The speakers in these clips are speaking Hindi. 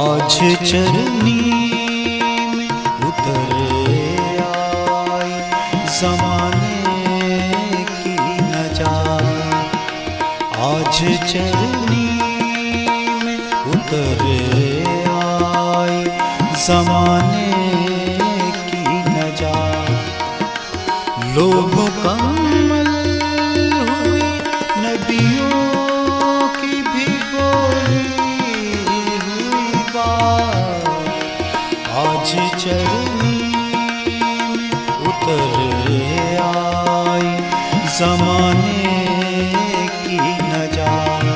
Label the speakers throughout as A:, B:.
A: आज चरनी में उतर आई, जमाने की नजार आज चरनी में उतर आई, जमाने की नजार लोग कमल चरनी उतर आई जमाने की नजार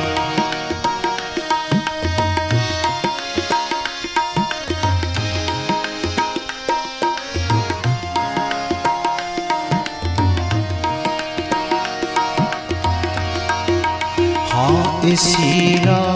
A: हाँ इसी रात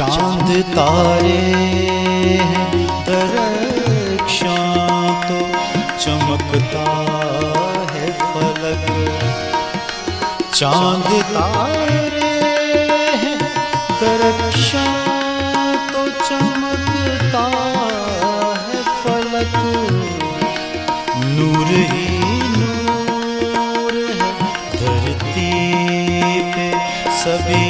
A: चाँद तारे दरक्षा तो चमकता है फलक। चाँद तारे दरक्षा तो चमकता है फलक। नूर ही नूर है, धरती पे सभी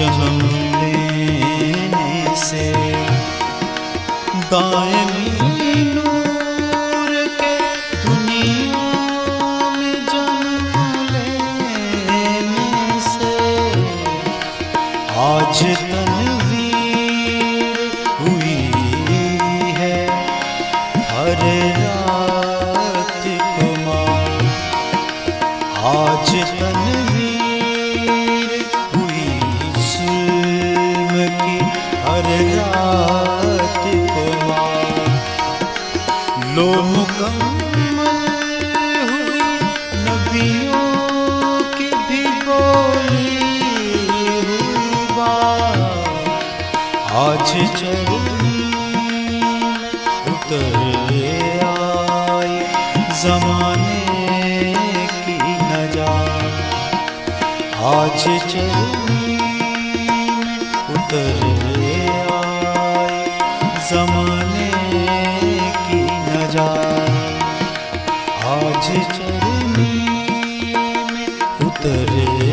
A: जन्म लेने से दायमी नूर के दुनिया में जन्म लेने से आज तनवीर चरनी उतर जमाने की आज उतर आए